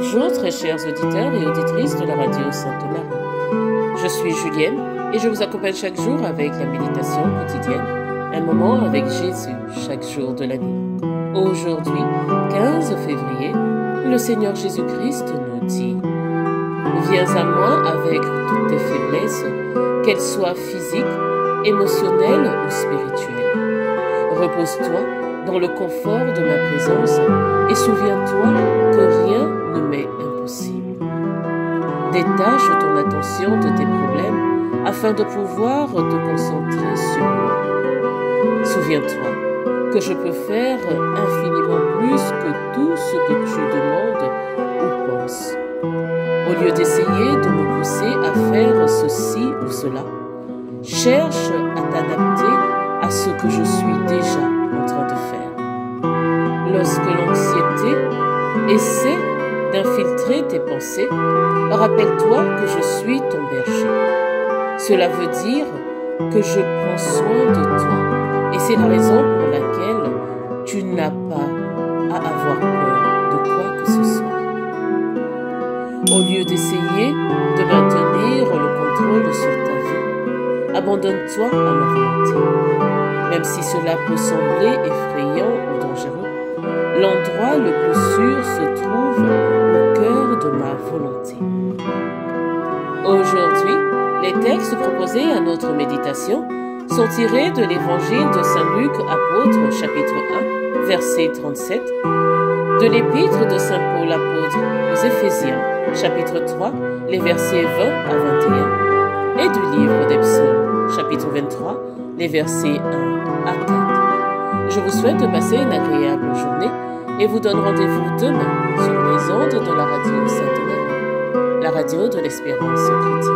Bonjour très chers auditeurs et auditrices de la radio Sainte-Marie. Je suis Julienne et je vous accompagne chaque jour avec la méditation quotidienne, un moment avec Jésus chaque jour de l'année. Aujourd'hui, 15 février, le Seigneur Jésus-Christ nous dit Viens à moi avec toutes tes faiblesses, qu'elles soient physiques, émotionnelles ou spirituelles. Repose-toi dans le confort de ma présence et souviens-toi que rien ne m'est impossible. Détache ton attention de tes problèmes afin de pouvoir te concentrer sur moi. Souviens-toi que je peux faire infiniment plus que tout ce que tu demandes ou penses. Au lieu d'essayer de me pousser à faire ceci ou cela, cherche à t'adapter à ce que je suis l'anxiété essaie d'infiltrer tes pensées, rappelle-toi que je suis ton berger. Cela veut dire que je prends soin de toi et c'est la raison pour laquelle tu n'as pas à avoir peur de quoi que ce soit. Au lieu d'essayer de maintenir le contrôle sur ta vie, abandonne-toi à ma volonté. Même si cela peut sembler effrayant l'endroit le plus sûr se trouve au cœur de ma volonté. Aujourd'hui, les textes proposés à notre méditation sont tirés de l'évangile de Saint Luc apôtre chapitre 1 verset 37, de l'épître de Saint Paul apôtre aux Éphésiens chapitre 3 les versets 20 à 21 et du livre des psaumes chapitre 23 les versets 1 à 4. Je vous souhaite de passer une agréable journée et vous donne rendez-vous demain sur les ondes de la radio Sainte-Marie, la radio de l'espérance chrétienne.